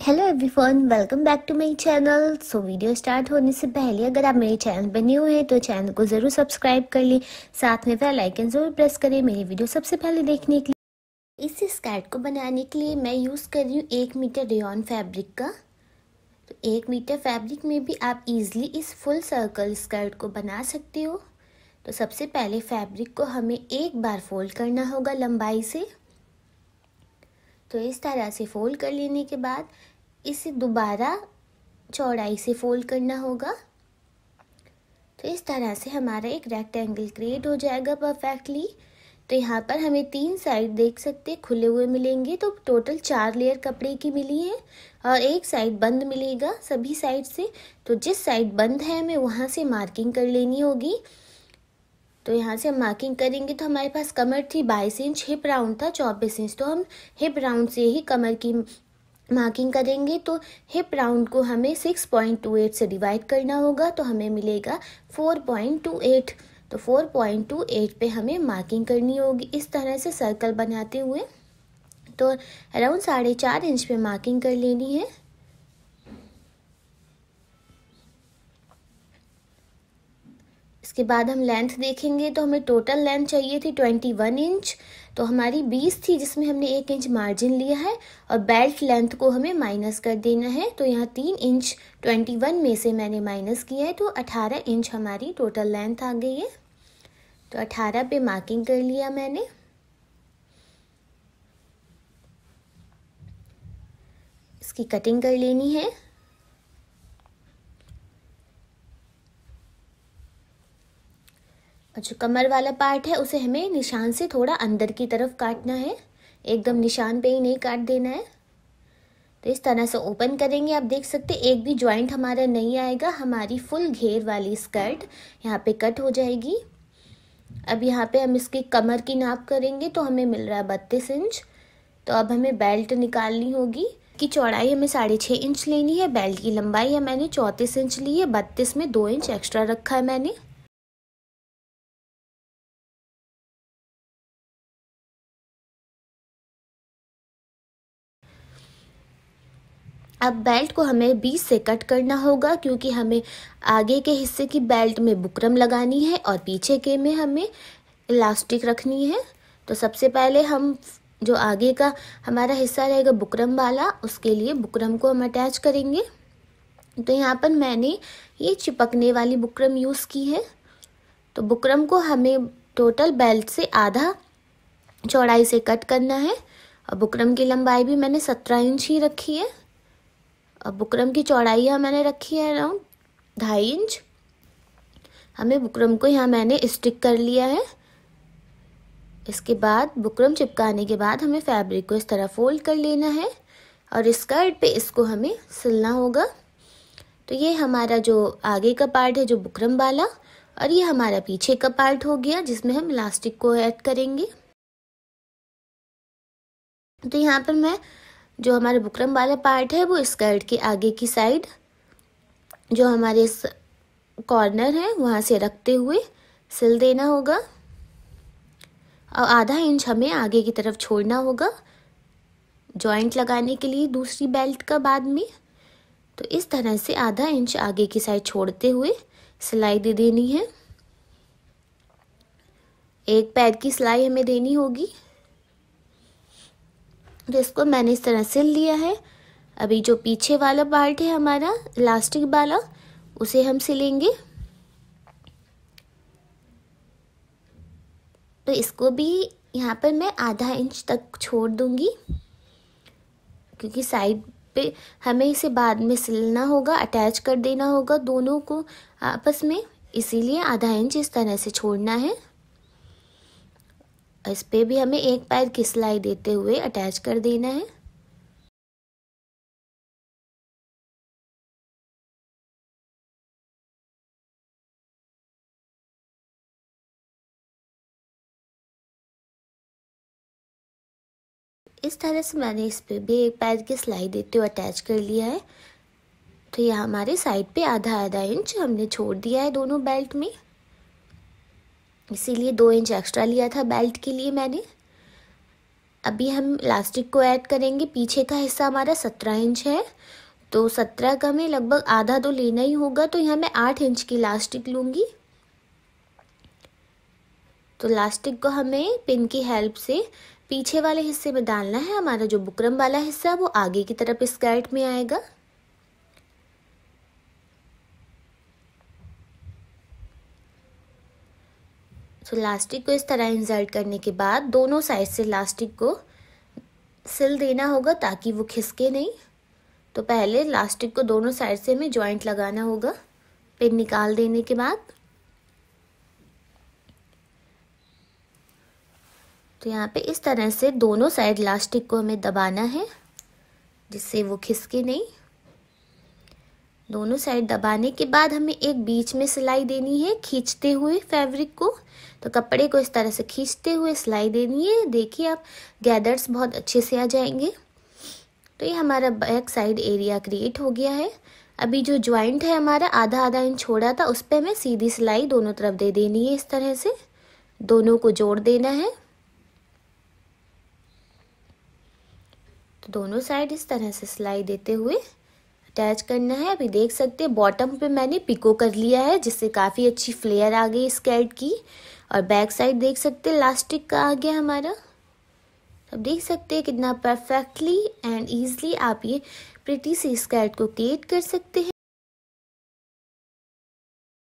Hello everyone welcome back to my channel so video start होने से पहले अगर आप मेरे चैनल पर न्यू हैं तो चैनल को ज़रूर सब्सक्राइब कर लें। साथ में बेल आइकन ज़रूर प्रेस करें मेरी वीडियो सबसे पहले देखने के लिए। इस स्कर्ट को बनाने के लिए मैं यूज़ कर रही हूँ एक मीटर रेन फैब्रिक का। तो एक मीटर फैब्रिक में भी आप इजली इस फुल सर्कल स्कर्ट को बना सकते हो। तो सबसे पहले फैब्रिक को हमें एक बार फोल्ड करना होगा लंबाई से। तो इस तरह से फोल्ड कर लेने के बाद इसे दोबारा चौड़ाई से फोल्ड करना होगा। तो इस तरह से हमारा एक रेक्टेंगल क्रिएट हो जाएगा परफेक्टली तो यहाँ पर हमें तीन साइड देख सकते, खुले हुए मिलेंगे तो टोटल चार लेयर कपड़े की मिली है और एक साइड बंद मिलेगा सभी साइड से। तो जिस साइड बंद है हमें वहाँ से मार्किंग कर लेनी होगी। तो यहाँ से हम मार्किंग करेंगे तो हमारे पास कमर थी बाईस इंच हिप राउंड था चौबीस इंच तो हम हिप राउंड से ही कमर की मार्किंग करेंगे तो हिप राउंड को हमें सिक्स पॉइंट टू एट से डिवाइड करना होगा तो हमें मिलेगा फोर पॉइंट टू एट तो फोर पॉइंट टू एट पे हमें मार्किंग करनी होगी। इस तरह से सर्कल बनाते हुए तो अराउंड साढ़े चार इंच पे मार्किंग कर लेनी है। इसके बाद हम लेंथ देखेंगे तो हमें टोटल लेंथ चाहिए थी ट्वेंटी वन इंच तो हमारी बीस थी, जिसमें हमने एक इंच मार्जिन लिया है, और बेल्ट लेंथ को हमें माइनस कर देना है तो यहाँ तीन इंच ट्वेंटी वन में से मैंने माइनस किया है तो अठारह इंच हमारी टोटल लेंथ आ गई है। तो अठारह पे मार्किंग कर लिया मैंने। इसकी कटिंग कर लेनी है। और जो कमर वाला पार्ट है, उसे हमें निशान से थोड़ा अंदर की तरफ़ काटना है। एकदम निशान पे ही नहीं काट देना है। तो इस तरह से ओपन करेंगे। आप देख सकते हैं, एक भी ज्वाइंट हमारा नहीं आएगा। हमारी फुल घेर वाली स्कर्ट यहाँ पे कट हो जाएगी। अब यहाँ पे हम इसकी कमर की नाप करेंगे तो हमें मिल रहा है बत्तीस इंच। तो अब हमें बेल्ट निकालनी होगी। की चौड़ाई हमें साढ़े छः इंच लेनी है। बेल्ट की लंबाई है मैंने चौंतीस इंच ली है। बत्तीस में दो इंच एक्स्ट्रा रखा है मैंने। अब बेल्ट को हमें बीस से कट करना होगा क्योंकि हमें आगे के हिस्से की बेल्ट में बुकरम लगानी है और पीछे के में हमें इलास्टिक रखनी है। तो सबसे पहले हम जो आगे का हमारा हिस्सा रहेगा बुकरम वाला, उसके लिए बुकरम को हम अटैच करेंगे। तो यहाँ पर मैंने ये चिपकने वाली बुकरम यूज़ की है। तो बुकरम को हमें टोटल बेल्ट से आधा चौड़ाई से कट करना है। और बुकरम की लंबाई भी मैंने सत्रह इंच ही रखी है। अब बुकरम की चौड़ाई यहाँ मैंने रखी है अराउंड ढाई इंच। हमें बुकरम को यहाँ मैंने स्टिक कर लिया है। इसके बाद बुकरम चिपकाने के बाद हमें फैब्रिक को इस तरह फोल्ड कर लेना है और स्कर्ट पे इसको हमें सिलना होगा। तो ये हमारा जो आगे का पार्ट है, जो बुकरम वाला, और ये हमारा पीछे का पार्ट हो गया, जिसमें हम इलास्टिक को ऐड करेंगे। तो यहाँ पर मैं जो हमारे बुकरम वाला पार्ट है, वो स्कर्ट के आगे की साइड जो हमारे कॉर्नर है, वहाँ से रखते हुए सिल देना होगा। और आधा इंच हमें आगे की तरफ़ छोड़ना होगा जॉइंट लगाने के लिए दूसरी बेल्ट का बाद में। तो इस तरह से आधा इंच आगे की साइड छोड़ते हुए सिलाई दे देनी है। एक पैर की सिलाई हमें देनी होगी। तो इसको मैंने इस तरह सिल लिया है। अभी जो पीछे वाला पार्ट है हमारा इलास्टिक वाला, उसे हम सिलेंगे। तो इसको भी यहाँ पर मैं आधा इंच तक छोड़ दूँगी, क्योंकि साइड पे हमें इसे बाद में सिलना होगा अटैच कर देना होगा दोनों को आपस में। इसीलिए आधा इंच इस तरह से छोड़ना है। इस पर भी हमें एक पैर की सिलाई देते हुए अटैच कर देना है। इस तरह से मैंने इस पे भी एक पैर की सिलाई देते हुए अटैच कर लिया है। तो यह हमारे साइड पे आधा आधा इंच हमने छोड़ दिया है दोनों बेल्ट में। इसीलिए दो इंच एक्स्ट्रा लिया था बेल्ट के लिए मैंने। अभी हम इलास्टिक को ऐड करेंगे। पीछे का हिस्सा हमारा सत्रह इंच है। तो सत्रह का हमें लगभग आधा तो लेना ही होगा। तो यहाँ मैं आठ इंच की इलास्टिक लूँगी। तो इलास्टिक को हमें पिन की हेल्प से पीछे वाले हिस्से में डालना है। हमारा जो बुकरम वाला हिस्सा वो आगे की तरफ़ स्कर्ट में आएगा। तो लास्टिक को इस तरह इंसर्ट करने के बाद दोनों साइड से लास्टिक को सिल देना होगा ताकि वो खिसके नहीं। तो पहले लास्टिक को दोनों साइड से हमें जॉइंट लगाना होगा पिन निकाल देने के बाद। तो यहाँ पे इस तरह से दोनों साइड लास्टिक को हमें दबाना है, जिससे वो खिसके नहीं। दोनों साइड दबाने के बाद हमें एक बीच में सिलाई देनी है खींचते हुए फैब्रिक को। तो कपड़े को इस तरह से खींचते हुए सिलाई देनी है। देखिए आप, गैदर्स बहुत अच्छे से आ जाएँगे। तो ये हमारा बैक साइड एरिया क्रिएट हो गया है। अभी जो ज्वाइंट है हमारा आधा आधा इंच छोड़ा था, उस पर हमें सीधी सिलाई दोनों तरफ़ दे देनी है इस तरह से। दोनों को जोड़ देना है। तो दोनों साइड इस तरह से सिलाई देते हुए अटैच करना है। अभी देख सकते हैं बॉटम पे मैंने पिको कर लिया है, जिससे काफ़ी अच्छी फ्लेयर आ गई स्कर्ट की। और बैक साइड देख सकते हैं लास्टिक का आ गया हमारा। अब देख सकते हैं कितना परफेक्टली एंड ईजली आप ये प्रिटी सी स्कर्ट को क्रिएट कर सकते हैं।